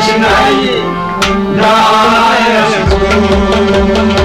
Krishna, Jai Rasulah.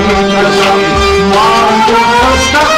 Thank you.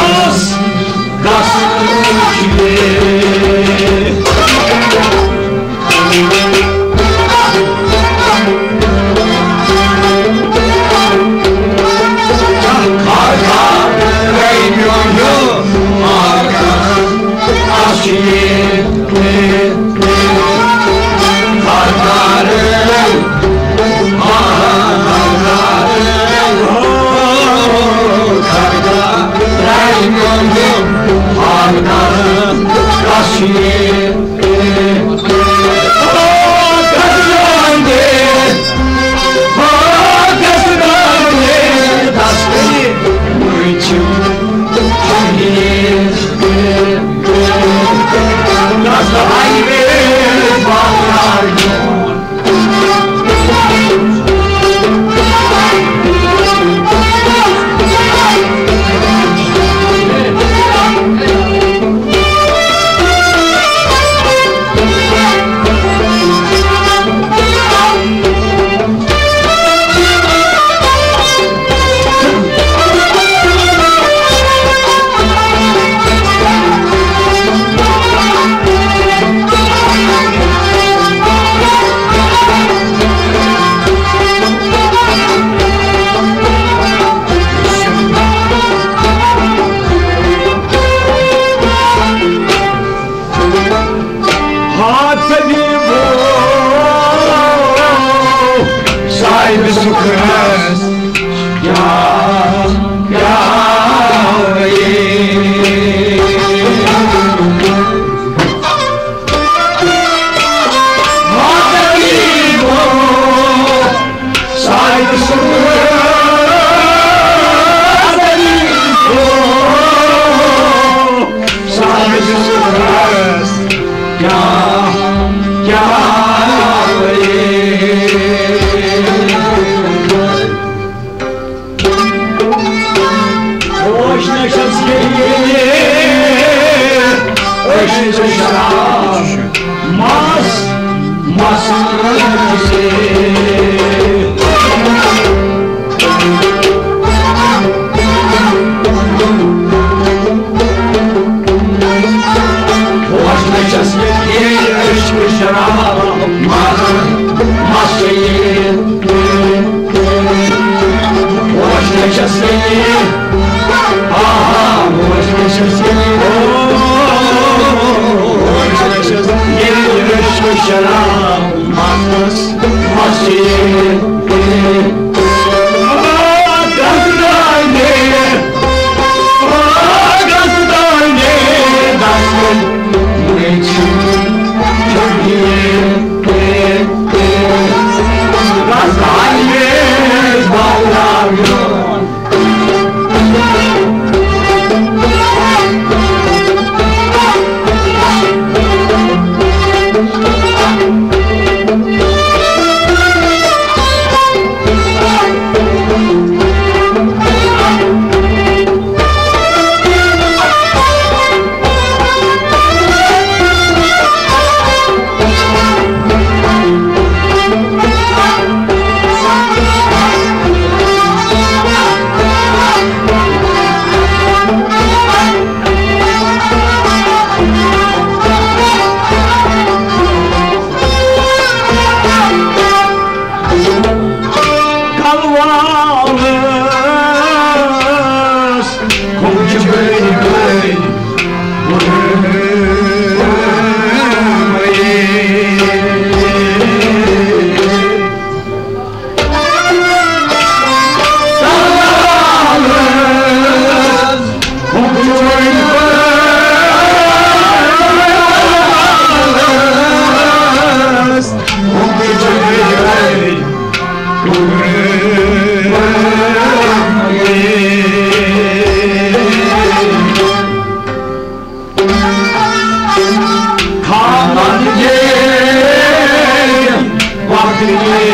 nós, das de Deus. Masrar Mas Masrar Just me, ah, just me. Shana, Matas, Hallelujah.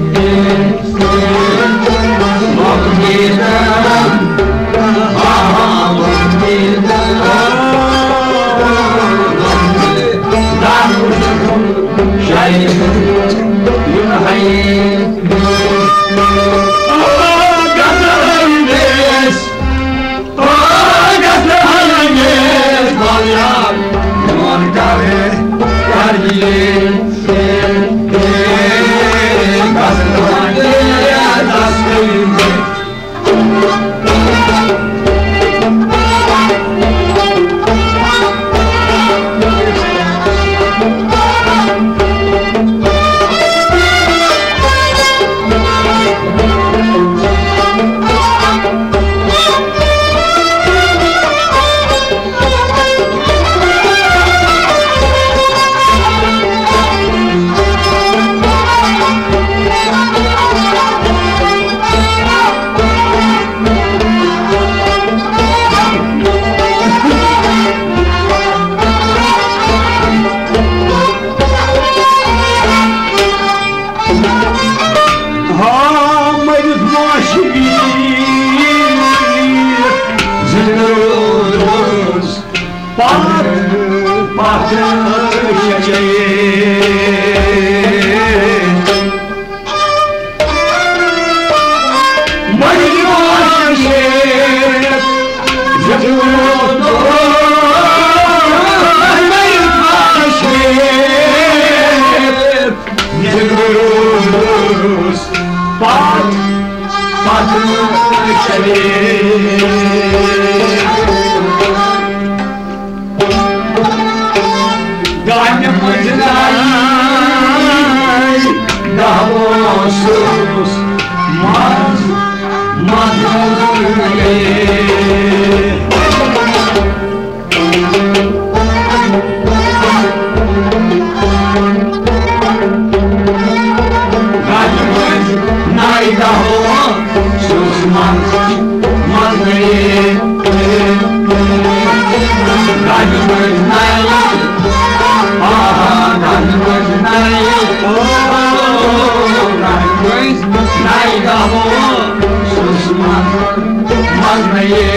somos mais madrugada. Na Ida Roma, somos mais yeah.